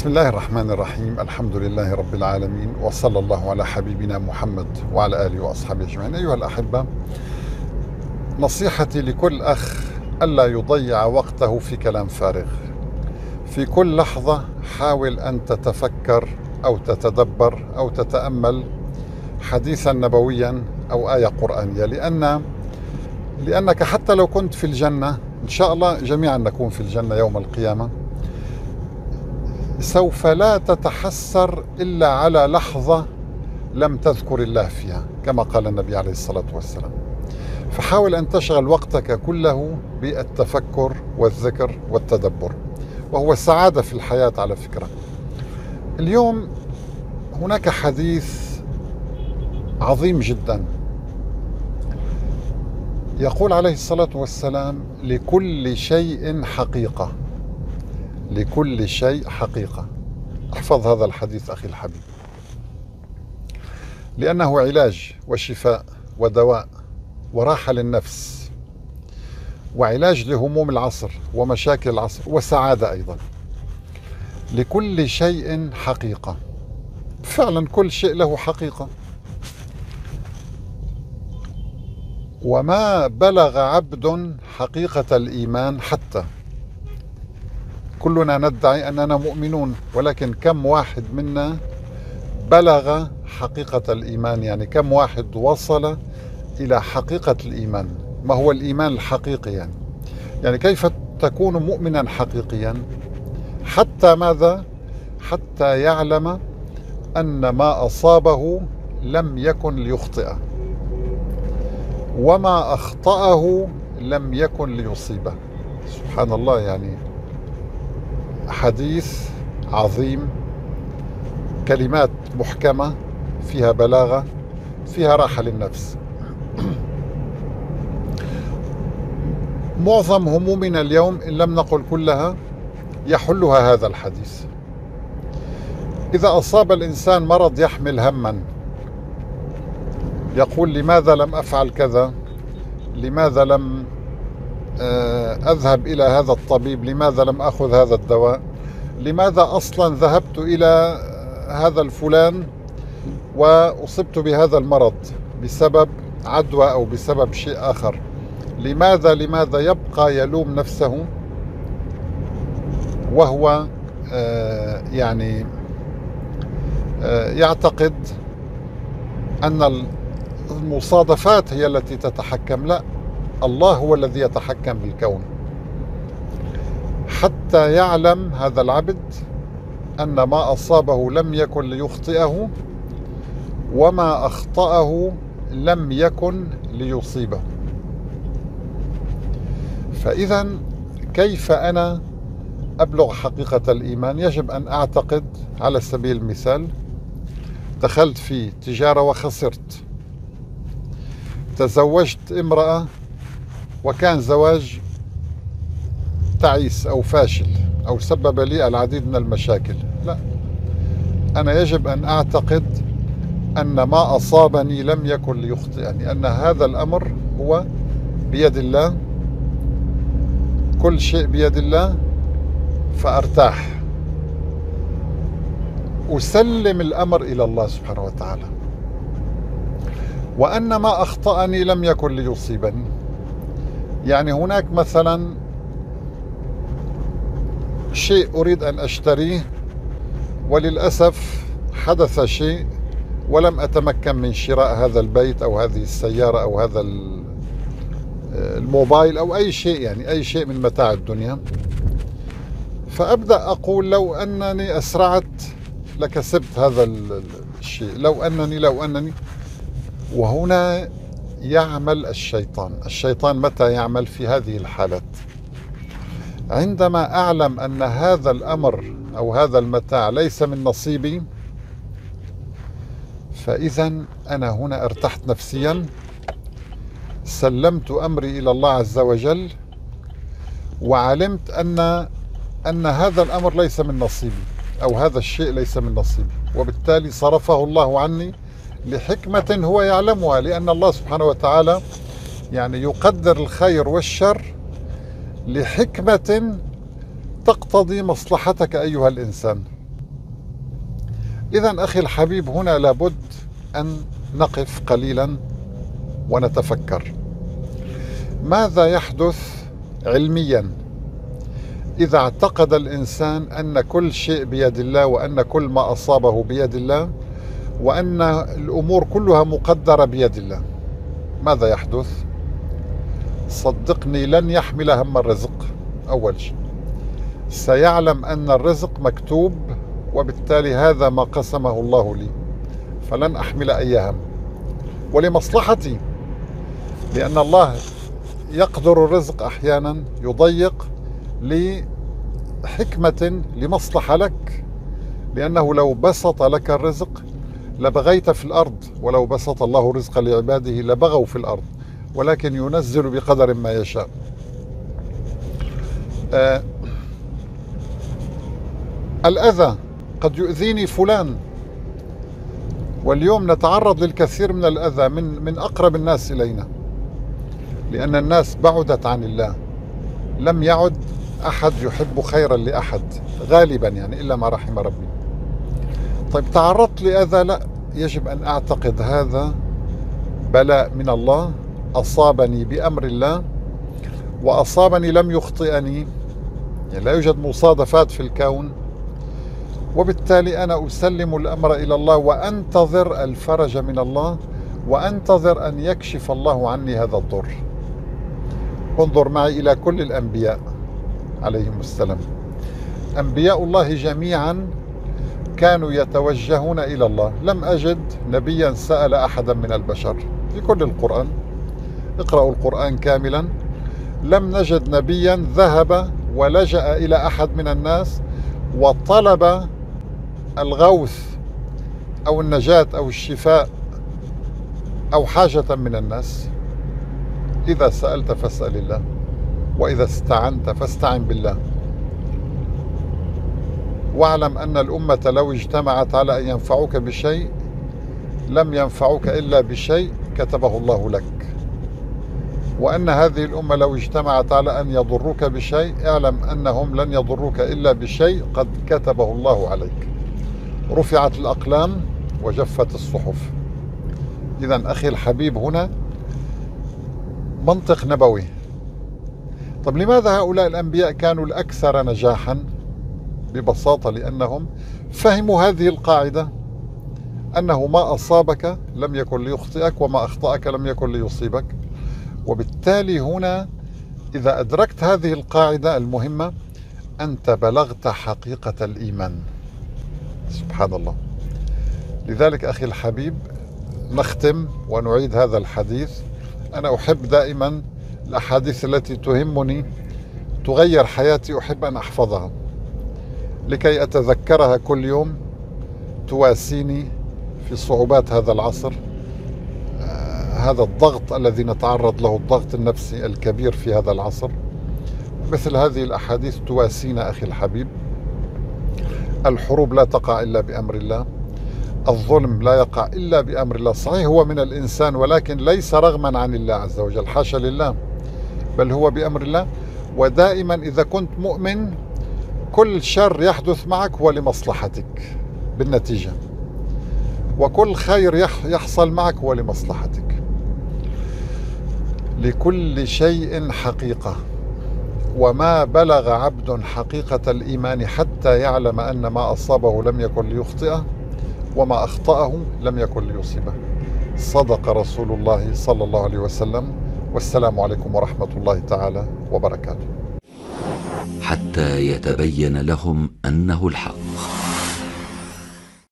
بسم الله الرحمن الرحيم. الحمد لله رب العالمين وصلى الله على حبيبنا محمد وعلى آله وأصحابه أجمعين. أيها الأحبة نصيحتي لكل أخ ألا يضيع وقته في كلام فارغ. في كل لحظة حاول أن تتفكر أو تتدبر أو تتأمل حديثا نبويا أو آية قرآنية لأن لأنك حتى لو كنت في الجنة إن شاء الله جميعا نكون في الجنة يوم القيامة. سوف لا تتحسر إلا على لحظة لم تذكر الله فيها كما قال النبي عليه الصلاة والسلام. فحاول أن تشغل وقتك كله بالتفكر والذكر والتدبر وهو السعادة في الحياة على فكرة. اليوم هناك حديث عظيم جدا. يقول عليه الصلاة والسلام لكل شيء حقيقة. لكل شيء حقيقة. أحفظ هذا الحديث أخي الحبيب. لأنه علاج وشفاء ودواء وراحة للنفس وعلاج لهموم العصر ومشاكل العصر وسعادة أيضا. لكل شيء حقيقة. فعلا كل شيء له حقيقة. وما بلغ عبد حقيقة الإيمان حتى. كلنا ندعي أننا مؤمنون ولكن كم واحد منا بلغ حقيقة الإيمان؟ يعني كم واحد وصل إلى حقيقة الإيمان؟ ما هو الإيمان الحقيقي يعني؟ يعني كيف تكون مؤمنا حقيقيا؟ حتى ماذا؟ حتى يعلم أن ما أصابه لم يكن ليخطئه وما أخطأه لم يكن ليصيبه. سبحان الله يعني حديث عظيم كلمات محكمة فيها بلاغة فيها راحة للنفس. معظم همومنا اليوم إن لم نقل كلها يحلها هذا الحديث. إذا أصاب الإنسان مرض يحمل هما يقول لماذا لم أفعل كذا؟ لماذا لم أذهب إلى هذا الطبيب لماذا لم أخذ هذا الدواء؟ لماذا أصلا ذهبت إلى هذا الفلان وأصبت بهذا المرض بسبب عدوى أو بسبب شيء آخر؟ لماذا لماذا يبقى يلوم نفسه وهو آه، يعني آه، يعتقد أن المصادفات هي التي تتحكم؟ لا. الله هو الذي يتحكم بالكون. حتى يعلم هذا العبد أن ما أصابه لم يكن ليخطئه وما أخطأه لم يكن ليصيبه. فإذا كيف أنا أبلغ حقيقة الإيمان؟ يجب أن أعتقد على سبيل المثال دخلت في تجارة وخسرت. تزوجت امرأة وكان زواج تعيس أو فاشل أو سبب لي العديد من المشاكل. لا. أنا يجب أن أعتقد أن ما أصابني لم يكن ليخطئني أن هذا الأمر هو بيد الله. كل شيء بيد الله فأرتاح. أسلم الأمر إلى الله سبحانه وتعالى. وأن ما أخطأني لم يكن ليصيبني. يعني هناك مثلا شيء أريد أن أشتريه وللأسف حدث شيء ولم أتمكن من شراء هذا البيت أو هذه السيارة أو هذا الموبايل أو أي شيء يعني أي شيء من متاع الدنيا. فأبدأ أقول لو أنني أسرعت لكسبت هذا الشيء. لو أنني لو أنني. وهنا يعمل الشيطان. الشيطان متى يعمل في هذه الحالات؟ عندما أعلم أن هذا الأمر أو هذا المتاع ليس من نصيبي فإذا أنا هنا ارتحت نفسيا سلمت أمري إلى الله عز وجل وعلمت أن أن هذا الأمر ليس من نصيبي أو هذا الشيء ليس من نصيبي وبالتالي صرفه الله عني لحكمة هو يعلمها لأن الله سبحانه وتعالى يعني يقدر الخير والشر لحكمة تقتضي مصلحتك أيها الإنسان. إذا أخي الحبيب هنا لابد أن نقف قليلا ونتفكر. ماذا يحدث علميا؟ إذا اعتقد الإنسان أن كل شيء بيد الله وأن كل ما أصابه بيد الله وأن الأمور كلها مقدرة بيد الله. ماذا يحدث؟ صدقني لن يحمل هم الرزق. أول شيء. سيعلم أن الرزق مكتوب وبالتالي هذا ما قسمه الله لي. فلن أحمل أي هم. ولمصلحتي لأن الله يقدر الرزق أحيانا يضيق لحكمة لمصلحة لك لأنه لو بسط لك الرزق لبغيت في الأرض ولو بسط الله رزق لعباده لبغوا في الأرض ولكن ينزل بقدر ما يشاء. آه الأذى قد يؤذيني فلان واليوم نتعرض للكثير من الأذى من من أقرب الناس إلينا لأن الناس بعدت عن الله. لم يعد أحد يحب خيرا لأحد غالبا يعني إلا ما رحم ربي. طيب تعرضت لأذى؟ لا. يجب أن أعتقد هذا بلاء من الله. أصابني بأمر الله وأصابني لم يخطئني. يعني لا يوجد مصادفات في الكون. وبالتالي أنا أسلم الأمر إلى الله وأنتظر الفرج من الله وأنتظر أن يكشف الله عني هذا الضر. انظر معي إلى كل الأنبياء عليهم السلام. أنبياء الله جميعا كانوا يتوجهون إلى الله. لم أجد نبيا سأل أحدا من البشر في كل القرآن. اقرأوا القرآن كاملا. لم نجد نبيا ذهب ولجأ إلى أحد من الناس وطلب الغوث أو النجاة أو الشفاء أو حاجة من الناس. إذا سألت فاسأل الله وإذا استعنت فاستعن بالله. واعلم أن الأمة لو اجتمعت على أن ينفعوك بشيء لم ينفعوك إلا بشيء كتبه الله لك. وأن هذه الأمة لو اجتمعت على أن يضروك بشيء اعلم أنهم لن يضروك إلا بشيء قد كتبه الله عليك. رفعت الأقلام وجفت الصحف. إذا أخي الحبيب هنا منطق نبوي. طب لماذا هؤلاء الأنبياء كانوا الأكثر نجاحا؟ ببساطة لأنهم فهموا هذه القاعدة أنه ما أصابك لم يكن ليخطئك وما أخطأك لم يكن ليصيبك. وبالتالي هنا إذا أدركت هذه القاعدة المهمة أنت بلغت حقيقة الإيمان. سبحان الله. لذلك أخي الحبيب نختم ونعيد هذا الحديث. أنا أحب دائما الأحاديث التي تهمني تغير حياتي أحب أن أحفظها. لكي أتذكرها كل يوم تواسيني في صعوبات هذا العصر. آه هذا الضغط الذي نتعرض له الضغط النفسي الكبير في هذا العصر. مثل هذه الأحاديث تواسينا أخي الحبيب. الحروب لا تقع إلا بأمر الله. الظلم لا يقع إلا بأمر الله. صحيح هو من الإنسان ولكن ليس رغما عن الله عز وجل حاشا لله بل هو بأمر الله. ودائما إذا كنت مؤمن كل شر يحدث معك هو لمصلحتك بالنتيجة. وكل خير يحصل معك هو لمصلحتك. لكل شيء حقيقة. وما بلغ عبد حقيقة الإيمان حتى يعلم أن ما أصابه لم يكن ليخطئه وما أخطأه لم يكن ليصيبه. صدق رسول الله صلى الله عليه وسلم. والسلام عليكم ورحمة الله تعالى وبركاته. حتى يتبين لهم أنه الحق.